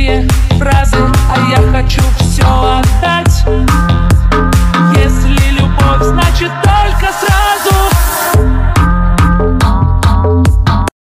Yeah, right.